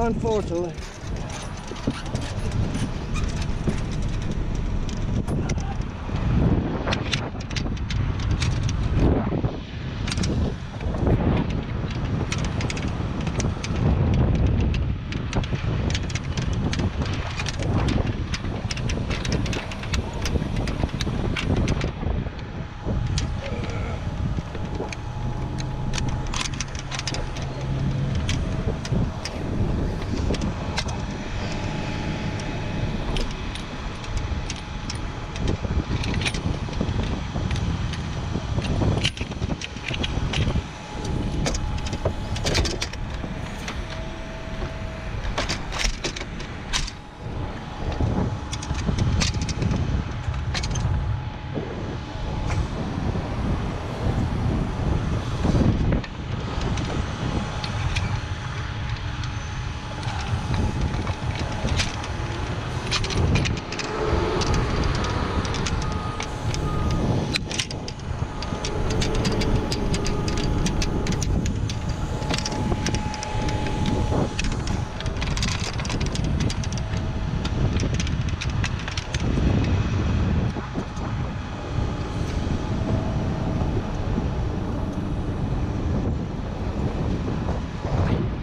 Unfortunately.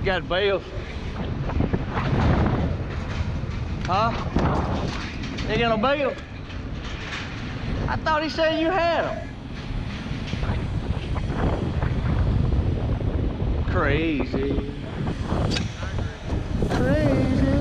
Got bales. Huh? They got no bail? I thought he said you had them. Crazy. Crazy.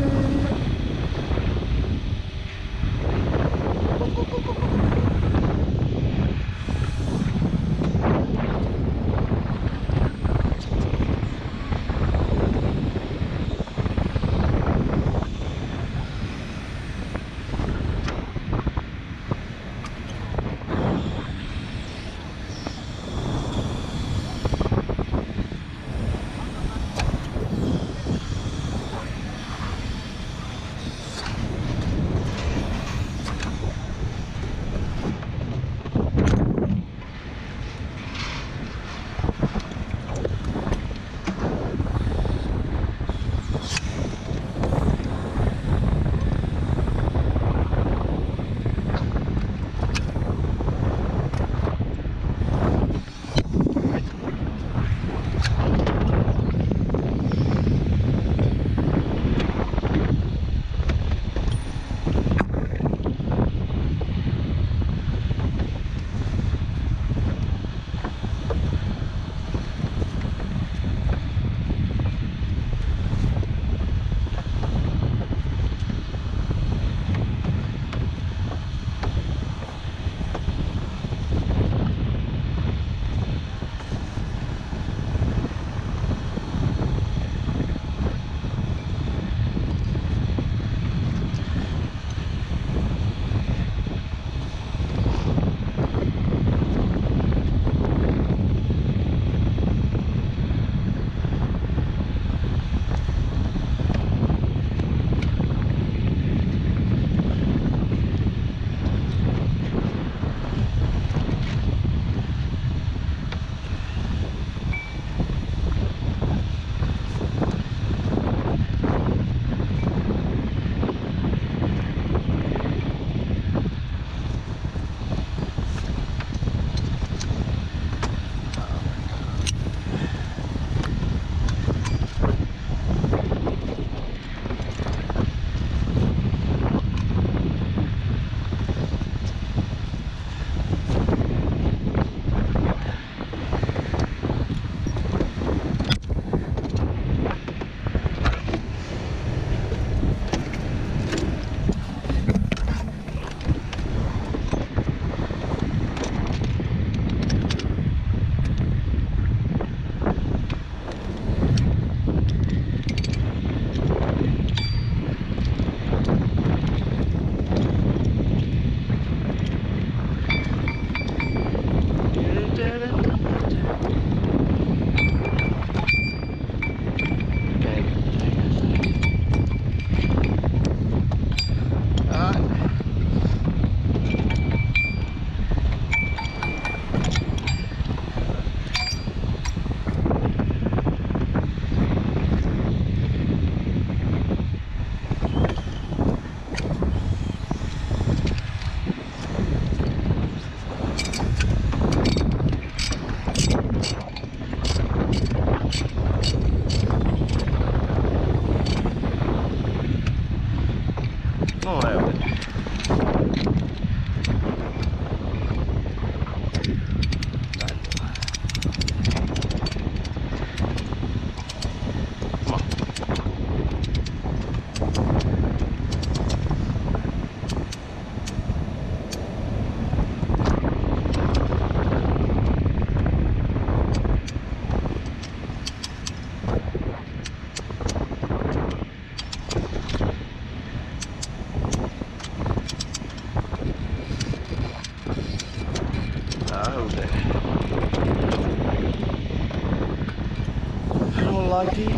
I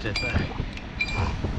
did there.